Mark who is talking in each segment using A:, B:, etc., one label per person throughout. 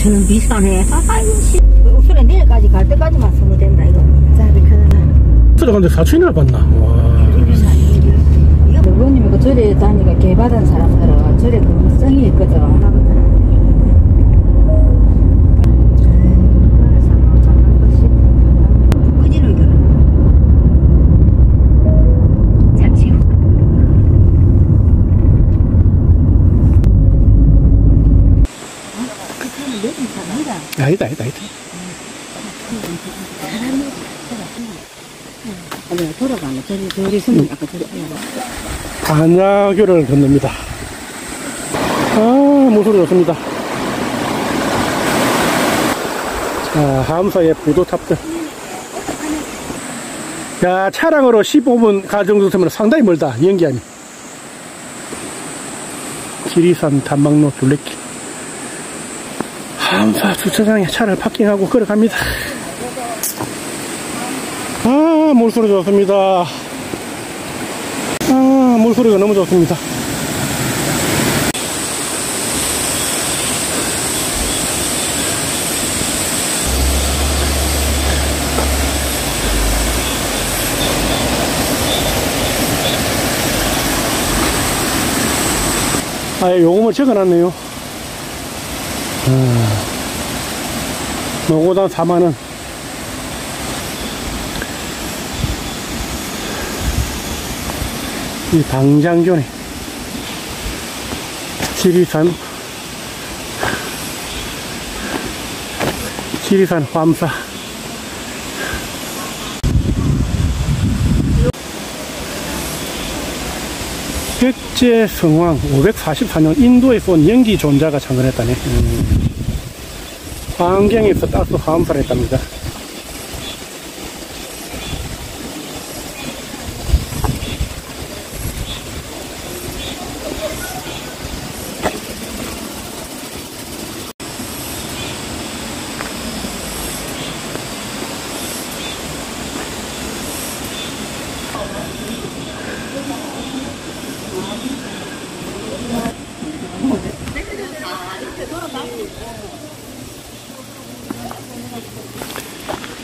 A: 5천원 비싸네. 아이고, 씨. 우선에 내일까지 갈 때까지만 쓰면 된다, 이거.
B: 짜리 크다.
C: 들어갔는데 4천원을 받나? 와.
A: 이거 부모님이 그 절에 다니까 개받은 사람들은 절에 그 성이 있거든.
C: 아니다, 아니다, 아니다.
A: 아니, 돌아가면 저리, 저리 숨을 아까 올라가.
C: 반야교를 건넙니다. 아, 모소리 좋습니다. 자, 함사의 부도탑들. 야, 차량으로 15분 가 정도 되면 상당히 멀다, 연기하니. 지리산 단막로 둘레길. 함사 주차장에 차를 파킹하고 걸어갑니다. 아, 물소리 좋습니다. 아, 물소리가 너무 좋습니다. 아, 요금을 적어놨네요. 아, 노고당 4만원. 이 방장교네. 지리산, 지리산 화암사. 백제 성왕 544년 인도에서 온 연기 존자가 창건했다네. 음. 환경에서 따서 화암사를 했답니다.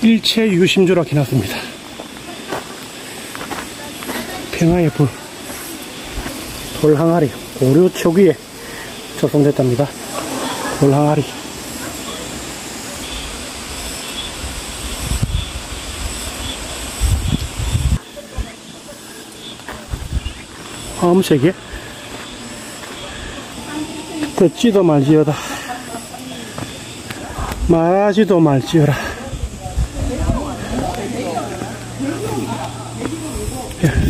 C: 일체 유심조라 해놨습니다. 평화의 불, 돌항아리, 고려 초기에 조성됐답니다. 돌항아리. 화음색에 듣지도 말지어다. 말하지도 말지어라.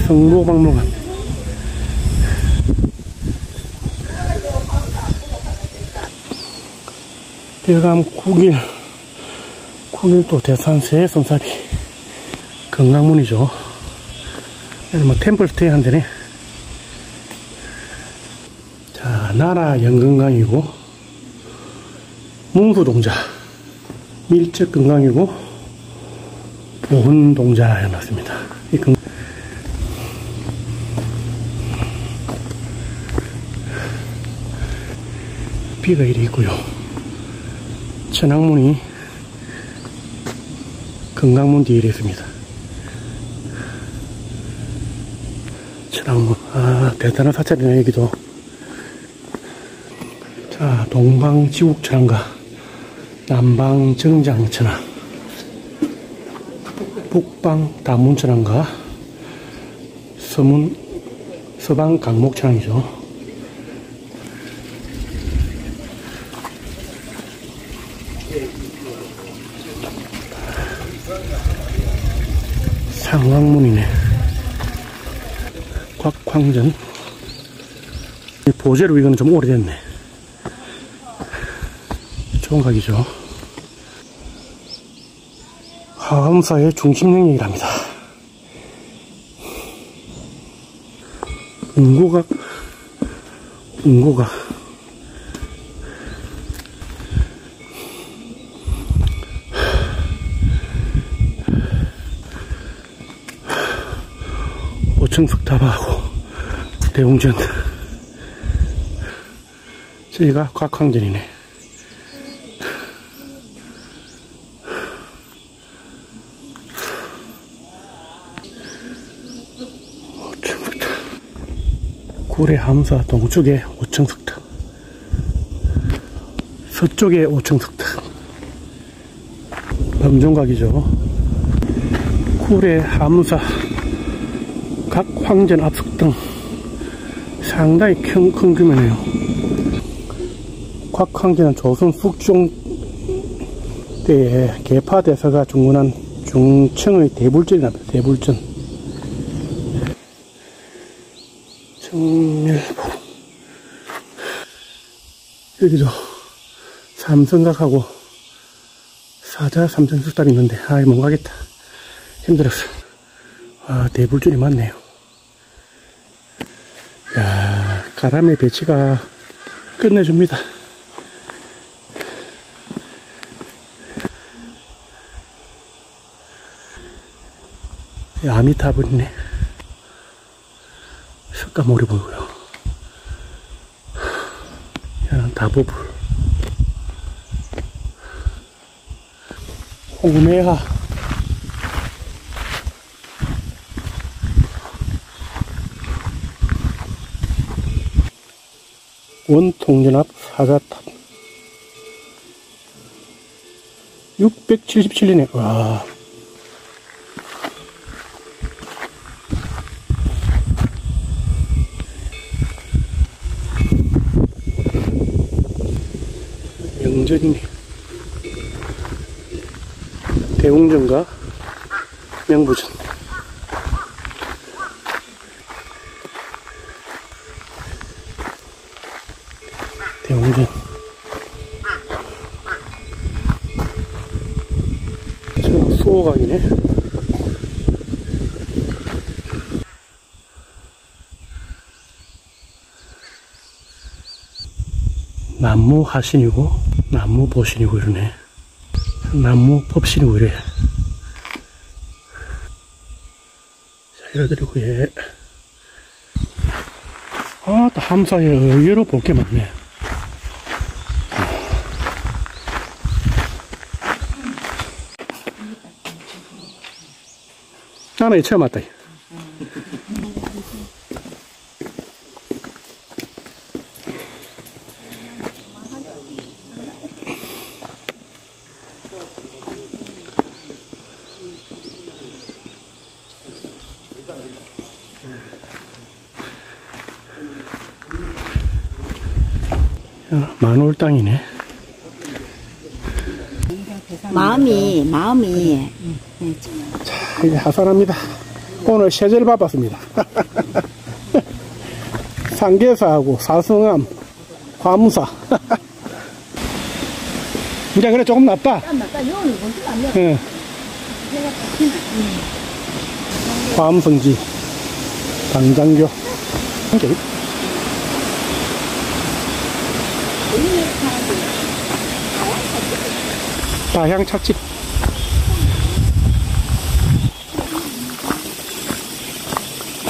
C: 성로박물관. 대감 9일, 9일 또 대산세 선사비 건강문이죠. 뭐 템플 스테이 한데네. 자, 나라 연건강이고, 문구동자, 밀접 건강이고, 보훈동자에 놨습니다. 이 건- 비가 이리 있고요. 천왕문이 건강문 뒤에 이래 있습니다. 천왕문, 아, 대단한 사찰이네, 여기도. 자, 동방지국천왕과 남방정장천왕, 북방다문천왕과 서문, 서방강목천왕이죠. 상왕문이네. 곽황전. 이 보제로 이거는 좀 오래됐네. 좋은 각이죠. 하암사의 중심 영역이랍니다. 운고각, 운고각. 충북다바하고 대웅전 저기가 곽황전이네. 구례 함사 동쪽에 5층 석탑 서쪽에 5층 석탑 범종각이죠. 구례 함사 각 황전 앞석 등 상당히 큰, 큰 규모네요. 곽 황제는 조선 북종 때에 개파대사가 중문한 중청의 대불전이랍니다. 대불전. 정멸보 여기도 삼성각하고 사자 삼성석답이 있는데 아이 못 가겠다. 힘들었어. 아 대불줄이 많네요 가람의 배치가 끝내줍니다 아미타불이네 석가모리 보이고요. 야는 다보불. 홍매하. 원통전 앞 사자탑. 677년에, 와. 명전이네. 대웅전과 명부전. 대웅전. 저 수호각이네. 나무 하신이고 나무 보신이고 이러네 나무 법신이고 이래 자 이러드리고 예. 아또 함사에 의외로 볼 게 많네 나는 처음 왔다. 야, 마늘 땅이네
B: 마음이 마음이
C: 이제 하산합니다. 오늘 세제를 바빴습니다. 상계사하고 사성암, 화무사. 이제 그래 조금 낫다. 예. 화암성지, 당장교. 다향 찻집.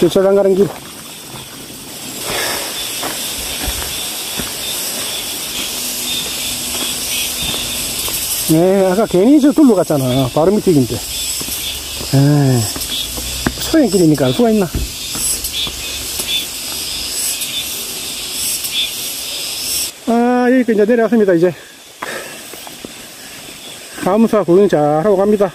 C: 주차장 가는 길. 네, 아까 괜히 저 둘러 갔잖아. 바로 밑에 길인데. 에이, 소행길이니까 알 수가 있나? 아, 여기 이제 내려왔습니다, 이제. 감사 구경 잘 하고 갑니다.